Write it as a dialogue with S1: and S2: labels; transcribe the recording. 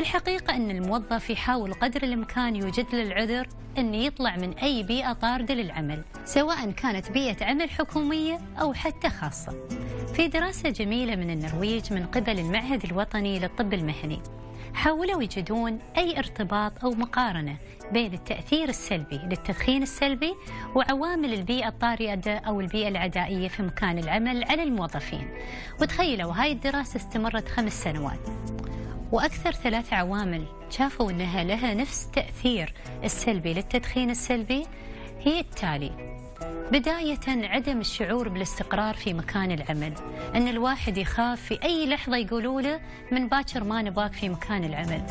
S1: الحقيقة أن الموظف يحاول قدر الإمكان يوجد له العذر أن يطلع من أي بيئة طاردة للعمل سواء كانت بيئة عمل حكومية أو حتى خاصة. في دراسة جميلة من النرويج من قبل المعهد الوطني للطب المهني. حاولوا يجدون أي ارتباط أو مقارنة بين التأثير السلبي للتدخين السلبي وعوامل البيئة الطاردة أو البيئة العدائية في مكان العمل على الموظفين. وتخيلوا هاي الدراسة استمرت خمس سنوات. وأكثر ثلاث عوامل شافوا أنها لها نفس تأثير السلبي للتدخين السلبي هي التالي. بداية عدم الشعور بالاستقرار في مكان العمل أن الواحد يخاف في أي لحظة يقولوا له من باكر ما نباك في مكان العمل.